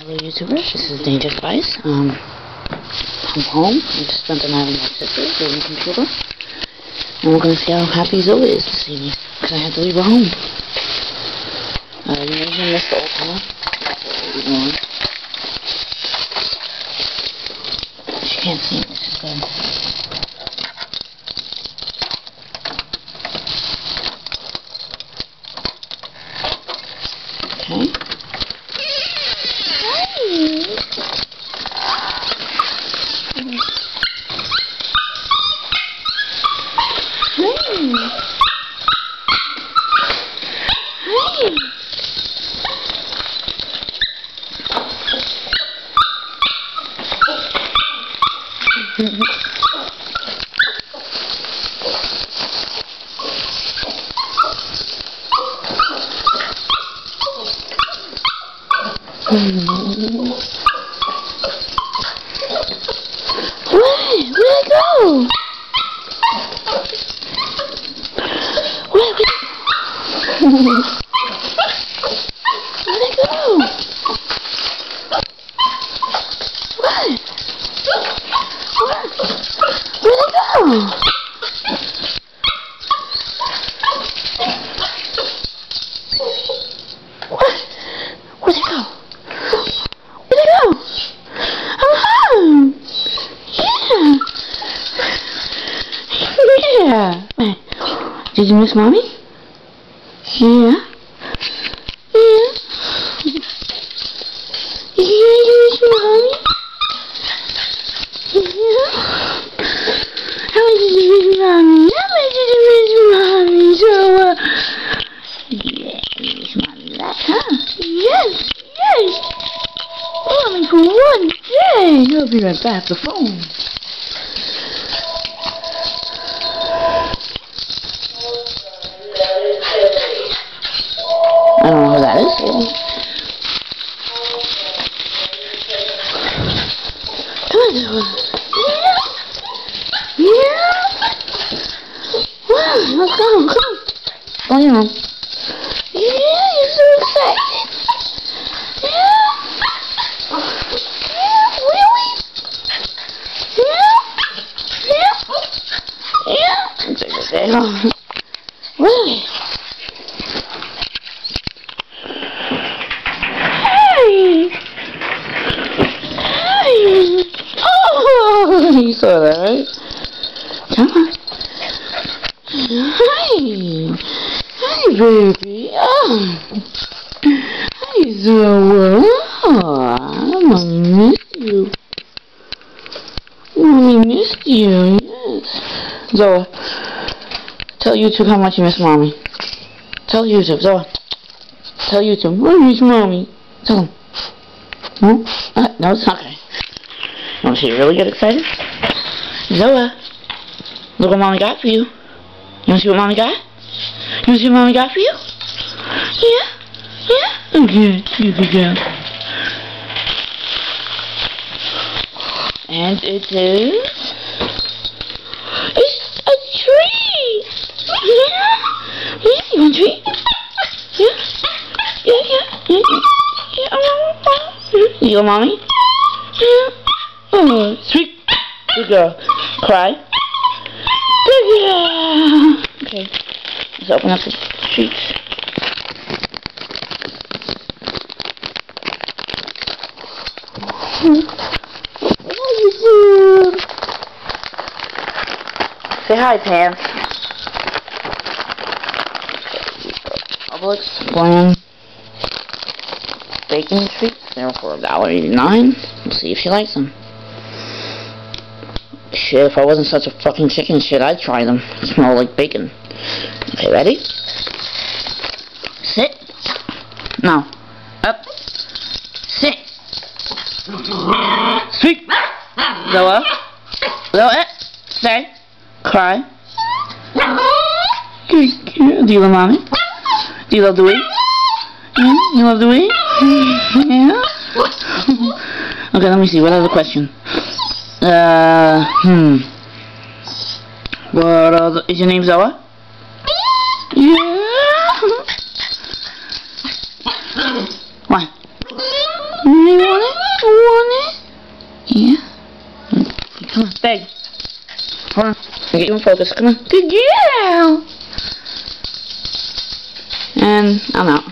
Hello YouTubers, this is Danger Spice. Um, I'm home. I just spent the night with my sister doing the computer. And we're gonna see how happy Zoa is this evening. Because I had to leave her home. Uh, you usually miss the old home. She can't see me, good. Where? Where'd I go? Where? Where? Where'd go? Where? Where'd Where? Where'd I go? Where'd I go? Yeah. Yeah. Did you miss mommy? Yeah. That, huh? Yes, yes. Mommy for one day. I'll be right back. The phone. I don't know who that is. Come on, Zoa. Yeah. Yeah. Wow, let's go. Come on. Oh. Yeah, you're so excited. Yeah. Yeah, really? Yeah. Down. Really? Hey! Hey! Oh! You saw that, right? Come on. Hi! Hi, baby. Oh. Hi, Zoa. Oh, Mommy missed you. Mommy missed you, yes. Zoa, tell YouTube how much you miss Mommy. Tell YouTube, Zoa. Tell YouTube, I miss Mommy. Tell him. No? Uh, no, it's not okay. Want to see you really get excited? Zoa, look what Mommy got for you. You want to see what Mommy got? You want to see what Mommy got for you? Yeah? Yeah? Okay, Here we go. And it is... It's a tree! Yeah? Yeah, you want a tree? Yeah? Yeah, yeah, yeah, yeah. Yeah, oh, oh, oh. You go, mommy? Oh, sweet. Good girl. Cry. Good girl. Okay. Let's open up the treats. What are you doing? Say hi, Pam. Publix plan bacon treats. They're for $1.89. We'll see if she likes them. Shit, if I wasn't such a fucking chicken shit, I'd try them. Smell like bacon. Okay, ready? Sit. No. Up. Sit. Speak. Lower. Lower. Stay. Cry. Do you love mommy? Do you love the way? Yeah? You love the way? Yeah? okay, let me see. What other question? Uh, hmm. What other... Is your name Zoa? Yeah? Why? You want it? You want it? Yeah. Come on, beg. Come on. Get you in focus. Come on. Good girl. And I'm out.